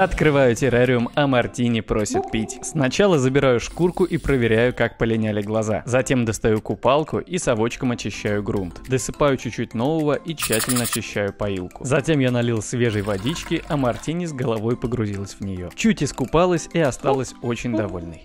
Открываю террариум, а Мартини просит пить. Сначала забираю шкурку и проверяю, как полиняли глаза. Затем достаю купалку и совочком очищаю грунт. Досыпаю чуть-чуть нового и тщательно очищаю поилку. Затем я налил свежей водички, а Мартини с головой погрузилась в нее. Чуть искупалась и осталась очень довольной.